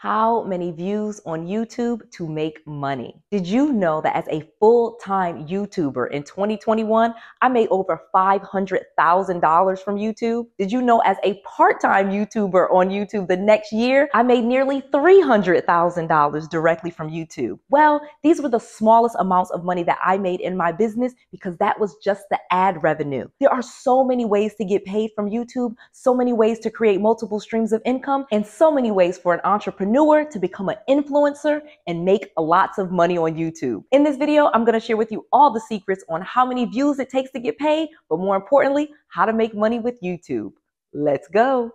how many views on YouTube to make money. Did you know that as a full time YouTuber in 2021, I made over $500,000 from YouTube? Did you know as a part time YouTuber on YouTube the next year, I made nearly $300,000 directly from YouTube? Well, these were the smallest amounts of money that I made in my business because that was just the ad revenue. There are so many ways to get paid from YouTube, so many ways to create multiple streams of income, and so many ways for an entrepreneur entrepreneur to become an influencer and make lots of money on YouTube. In this video, I'm going to share with you all the secrets on how many views it takes to get paid, but more importantly, how to make money with YouTube. Let's go.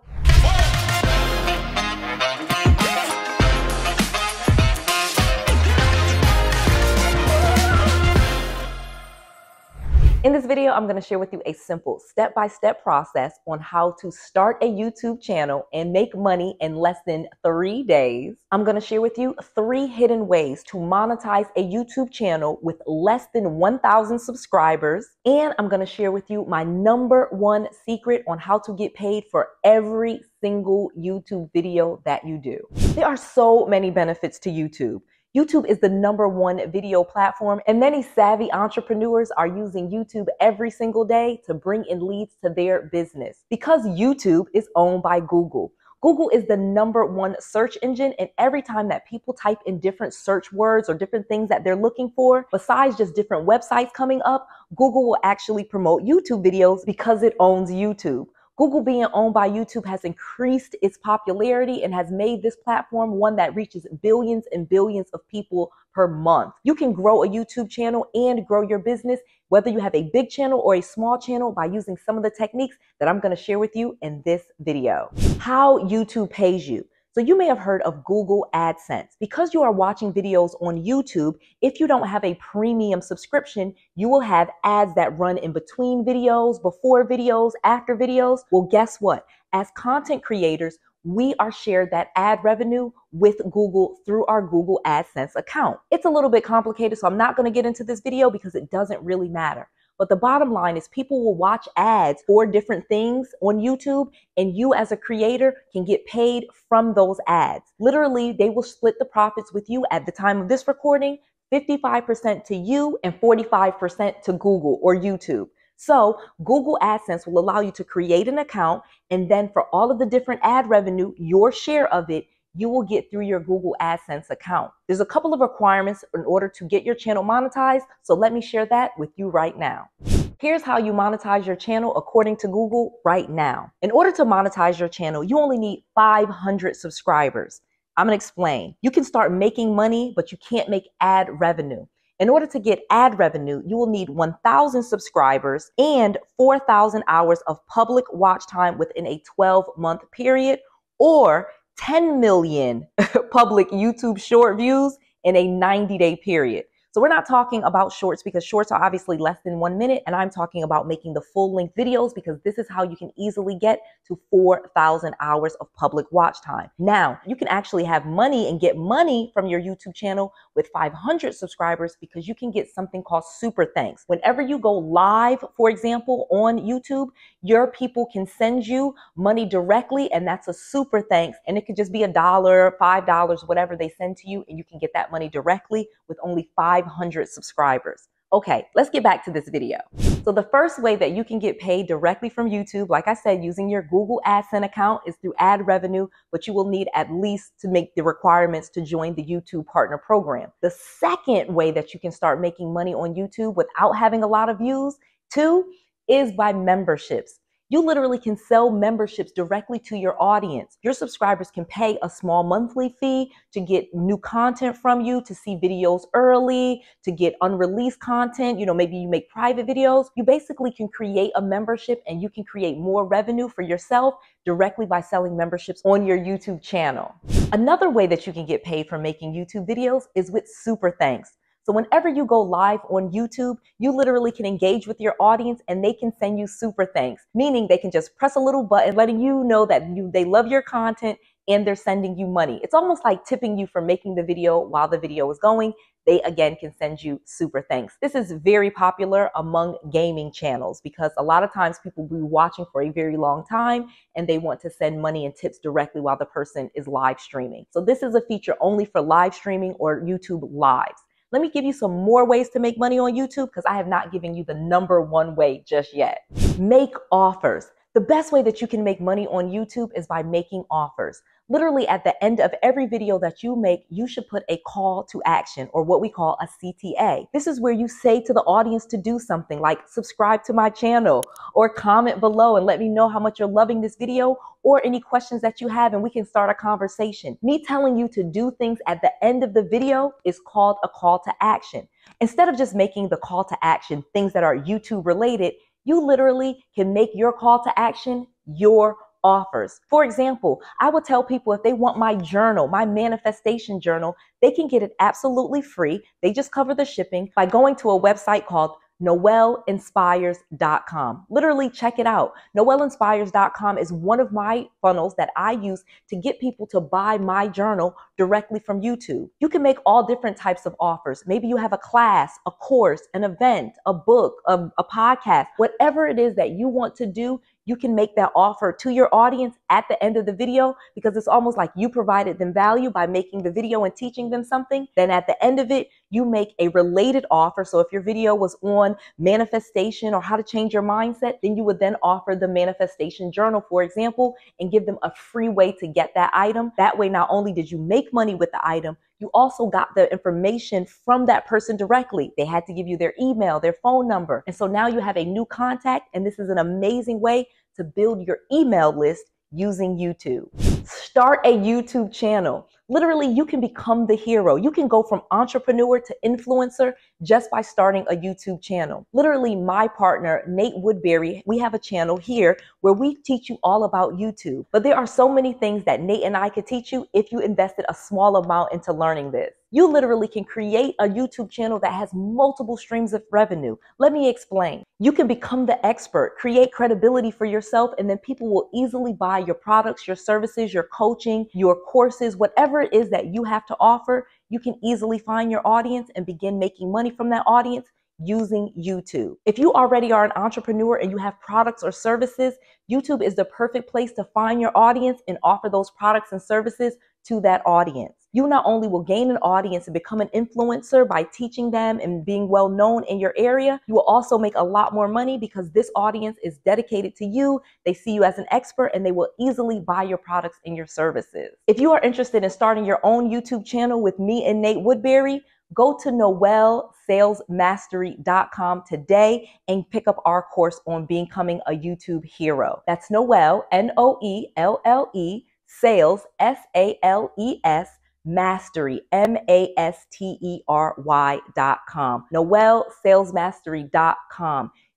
In this video, I'm going to share with you a simple step-by-step process on how to start a YouTube channel and make money in less than three days. I'm going to share with you three hidden ways to monetize a YouTube channel with less than 1,000 subscribers. And I'm going to share with you my number one secret on how to get paid for every single YouTube video that you do. There are so many benefits to YouTube. YouTube is the number one video platform, and many savvy entrepreneurs are using YouTube every single day to bring in leads to their business. Because YouTube is owned by Google, Google is the number one search engine, and every time that people type in different search words or different things that they're looking for, besides just different websites coming up, Google will actually promote YouTube videos because it owns YouTube. Google being owned by YouTube has increased its popularity and has made this platform one that reaches billions and billions of people per month. You can grow a YouTube channel and grow your business, whether you have a big channel or a small channel, by using some of the techniques that I'm going to share with you in this video. How YouTube pays you. So you may have heard of Google AdSense. Because you are watching videos on YouTube, if you don't have a premium subscription, you will have ads that run in between videos, before videos, after videos. Well, guess what? As content creators, we are shared that ad revenue with Google through our Google AdSense account. It's a little bit complicated, so I'm not going to get into this video because it doesn't really matter. But the bottom line is people will watch ads for different things on YouTube, and you as a creator can get paid from those ads. Literally, they will split the profits with you at the time of this recording 55% to you and 45% to Google or YouTube. So, Google AdSense will allow you to create an account, and then for all of the different ad revenue, your share of it you will get through your Google AdSense account. There's a couple of requirements in order to get your channel monetized, so let me share that with you right now. Here's how you monetize your channel according to Google right now. In order to monetize your channel, you only need 500 subscribers. I'm gonna explain. You can start making money, but you can't make ad revenue. In order to get ad revenue, you will need 1,000 subscribers and 4,000 hours of public watch time within a 12 month period, or 10 million public YouTube short views in a 90 day period. So we're not talking about shorts because shorts are obviously less than one minute. And I'm talking about making the full length videos because this is how you can easily get to 4,000 hours of public watch time. Now, you can actually have money and get money from your YouTube channel with 500 subscribers because you can get something called super thanks. Whenever you go live, for example, on YouTube, your people can send you money directly and that's a super thanks. And it could just be a dollar, $5, whatever they send to you. And you can get that money directly with only 500 subscribers. Okay, let's get back to this video. So the first way that you can get paid directly from YouTube, like I said, using your Google AdSense account is through ad revenue, but you will need at least to make the requirements to join the YouTube partner program. The second way that you can start making money on YouTube without having a lot of views, two, is by memberships. You literally can sell memberships directly to your audience. Your subscribers can pay a small monthly fee to get new content from you, to see videos early, to get unreleased content. You know, maybe you make private videos. You basically can create a membership and you can create more revenue for yourself directly by selling memberships on your YouTube channel. Another way that you can get paid for making YouTube videos is with super thanks. So whenever you go live on YouTube, you literally can engage with your audience and they can send you super thanks, meaning they can just press a little button letting you know that you, they love your content and they're sending you money. It's almost like tipping you for making the video while the video is going. They again can send you super thanks. This is very popular among gaming channels because a lot of times people will be watching for a very long time and they want to send money and tips directly while the person is live streaming. So this is a feature only for live streaming or YouTube lives. Let me give you some more ways to make money on YouTube because I have not given you the number one way just yet. Make offers. The best way that you can make money on YouTube is by making offers. Literally, at the end of every video that you make, you should put a call to action or what we call a CTA. This is where you say to the audience to do something like subscribe to my channel or comment below and let me know how much you're loving this video or any questions that you have, and we can start a conversation. Me telling you to do things at the end of the video is called a call to action. Instead of just making the call to action things that are YouTube related, you literally can make your call to action your offers. For example, I would tell people if they want my journal, my manifestation journal, they can get it absolutely free. They just cover the shipping by going to a website called noellinspires.com. Literally check it out. Noellinspires.com is one of my funnels that I use to get people to buy my journal directly from YouTube. You can make all different types of offers. Maybe you have a class, a course, an event, a book, a, a podcast, whatever it is that you want to do, you can make that offer to your audience at the end of the video because it's almost like you provided them value by making the video and teaching them something. Then at the end of it, you make a related offer. So if your video was on manifestation or how to change your mindset, then you would then offer the manifestation journal, for example, and give them a free way to get that item. That way, not only did you make money with the item, you also got the information from that person directly. They had to give you their email, their phone number. And so now you have a new contact, and this is an amazing way to build your email list using YouTube. Start a YouTube channel. Literally, you can become the hero. You can go from entrepreneur to influencer just by starting a YouTube channel. Literally, my partner, Nate Woodbury, we have a channel here where we teach you all about YouTube. But there are so many things that Nate and I could teach you if you invested a small amount into learning this. You literally can create a YouTube channel that has multiple streams of revenue. Let me explain. You can become the expert, create credibility for yourself, and then people will easily buy your products, your services, your coaching, your courses, whatever it is that you have to offer. You can easily find your audience and begin making money from that audience using YouTube. If you already are an entrepreneur and you have products or services, YouTube is the perfect place to find your audience and offer those products and services to that audience. You not only will gain an audience and become an influencer by teaching them and being well known in your area, you will also make a lot more money because this audience is dedicated to you. They see you as an expert and they will easily buy your products and your services. If you are interested in starting your own YouTube channel with me and Nate Woodbury, go to noellesalesmastery.com today and pick up our course on becoming a YouTube hero. That's Noelle, N O E L L E sales, S A L E S, mastery, M A S T E R Y dot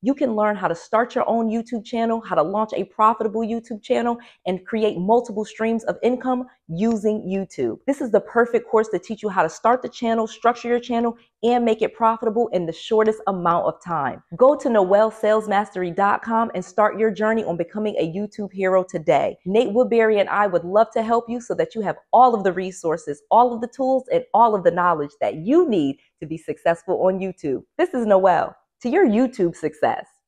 You can learn how to start your own YouTube channel, how to launch a profitable YouTube channel, and create multiple streams of income using YouTube. This is the perfect course to teach you how to start the channel, structure your channel, and make it profitable in the shortest amount of time. Go to noellesalesmastery.com and start your journey on becoming a YouTube hero today. Nate Woodbury and I would love to help you so that you have all of the resources, all of the tools, and all of the knowledge that you need to be successful on YouTube. This is Noelle to your YouTube success.